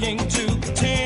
trying to take.